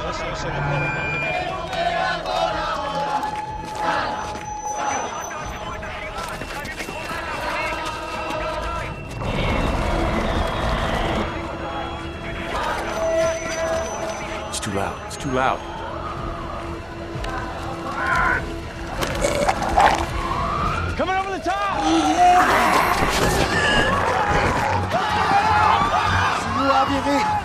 It's too loud. It's too loud. Coming over the top! Command,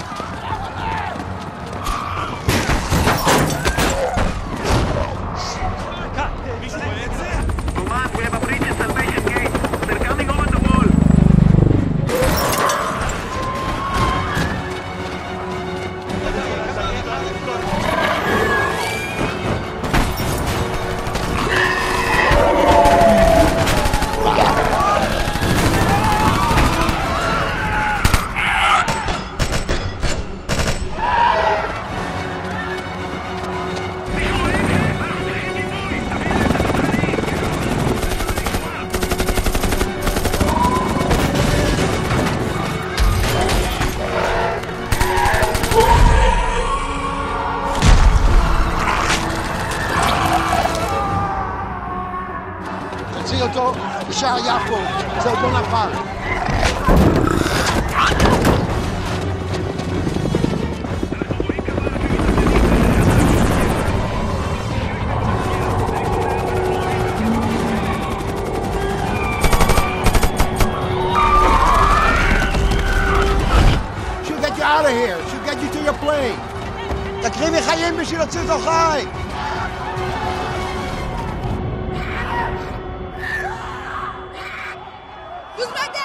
תוציא אותו, בשער יפו, זה עוד לא נפל. out of here. She'll get you to your plane. תקריבי חיים בשביל להוציא אותו חי. Who's back